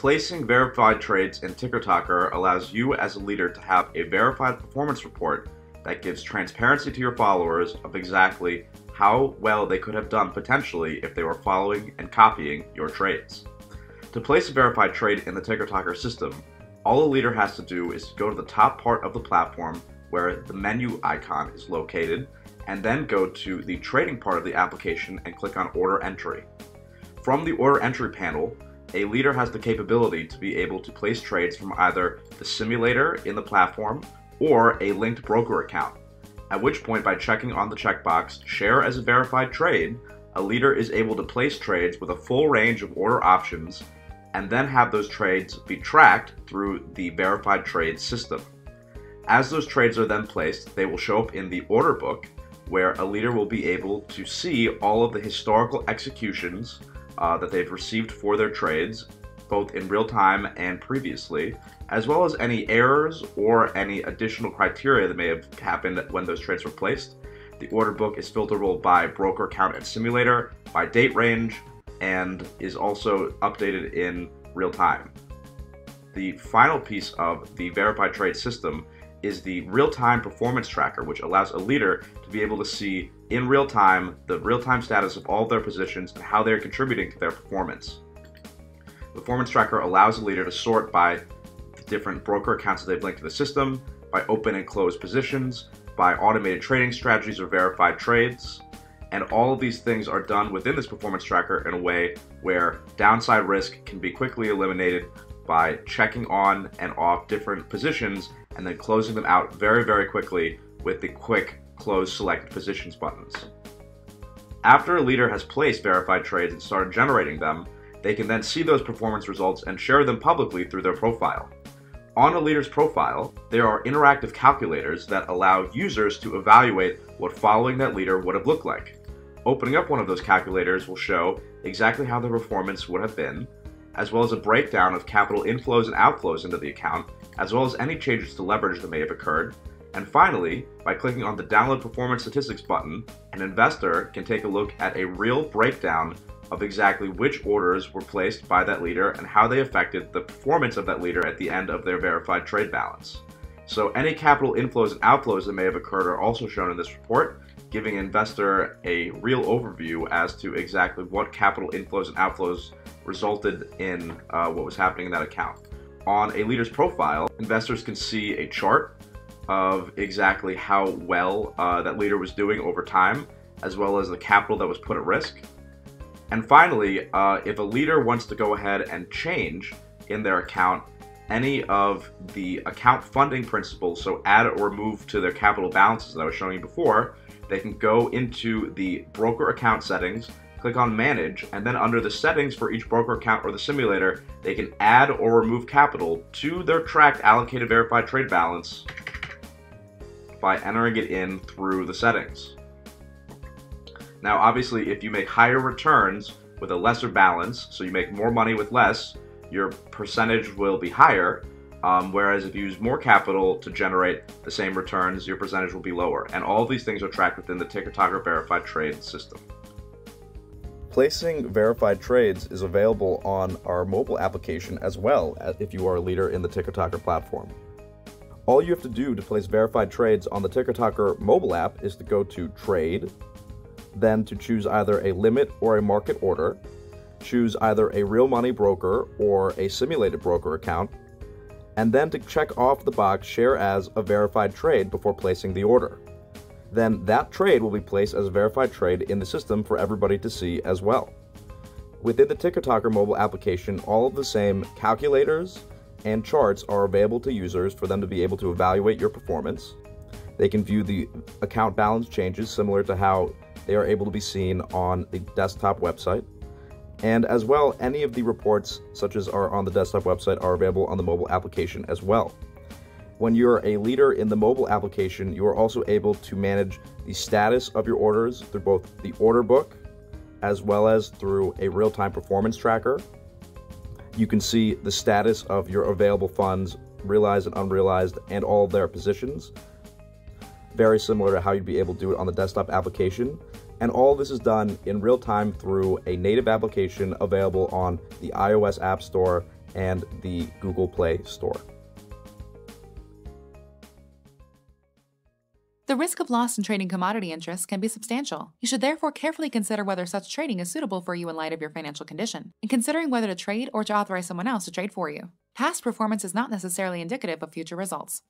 Placing verified trades in TickerTocker allows you as a leader to have a verified performance report that gives transparency to your followers of exactly how well they could have done potentially if they were following and copying your trades. To place a verified trade in the TickerTocker system, all a leader has to do is go to the top part of the platform where the menu icon is located and then go to the trading part of the application and click on order entry. From the order entry panel, a leader has the capability to be able to place trades from either the simulator in the platform or a linked broker account. At which point, by checking on the checkbox Share as a verified trade, a leader is able to place trades with a full range of order options and then have those trades be tracked through the verified trade system. As those trades are then placed, they will show up in the order book where a leader will be able to see all of the historical executions uh, that they've received for their trades, both in real time and previously, as well as any errors or any additional criteria that may have happened when those trades were placed. The order book is filterable by broker count and simulator, by date range, and is also updated in real time. The final piece of the verified trade system is the real-time performance tracker, which allows a leader to be able to see in real time the real-time status of all their positions and how they're contributing to their performance. The performance tracker allows a leader to sort by the different broker accounts that they've linked to the system, by open and close positions, by automated trading strategies or verified trades, and all of these things are done within this performance tracker in a way where downside risk can be quickly eliminated by checking on and off different positions and then closing them out very, very quickly with the quick close select positions buttons. After a leader has placed verified trades and started generating them, they can then see those performance results and share them publicly through their profile. On a leader's profile, there are interactive calculators that allow users to evaluate what following that leader would have looked like. Opening up one of those calculators will show exactly how the performance would have been, as well as a breakdown of capital inflows and outflows into the account, as well as any changes to leverage that may have occurred. And finally, by clicking on the Download Performance Statistics button, an investor can take a look at a real breakdown of exactly which orders were placed by that leader and how they affected the performance of that leader at the end of their verified trade balance. So any capital inflows and outflows that may have occurred are also shown in this report, giving investor a real overview as to exactly what capital inflows and outflows resulted in uh, what was happening in that account. On a leader's profile, investors can see a chart of exactly how well uh, that leader was doing over time, as well as the capital that was put at risk. And finally, uh, if a leader wants to go ahead and change in their account any of the account funding principles, so add or remove to their capital balances that I was showing you before, they can go into the broker account settings, click on manage, and then under the settings for each broker account or the simulator, they can add or remove capital to their tracked allocated verified trade balance by entering it in through the settings. Now, obviously, if you make higher returns with a lesser balance, so you make more money with less, your percentage will be higher. Um, whereas if you use more capital to generate the same returns, your percentage will be lower. And all these things are tracked within the TickerTocker verified trade system. Placing verified trades is available on our mobile application as well if you are a leader in the TickerTocker platform. All you have to do to place verified trades on the TickerTocker mobile app is to go to Trade, then to choose either a limit or a market order, choose either a real money broker or a simulated broker account, and then to check off the box Share as a verified trade before placing the order. Then that trade will be placed as a verified trade in the system for everybody to see as well. Within the TickerTocker mobile application, all of the same calculators and charts are available to users for them to be able to evaluate your performance. They can view the account balance changes similar to how they are able to be seen on the desktop website. And as well, any of the reports, such as are on the desktop website, are available on the mobile application as well. When you're a leader in the mobile application, you are also able to manage the status of your orders through both the order book as well as through a real time performance tracker. You can see the status of your available funds, realized and unrealized, and all their positions. Very similar to how you'd be able to do it on the desktop application. And all this is done in real time through a native application available on the iOS App Store and the Google Play Store. The risk of loss in trading commodity interests can be substantial. You should therefore carefully consider whether such trading is suitable for you in light of your financial condition, and considering whether to trade or to authorize someone else to trade for you. Past performance is not necessarily indicative of future results.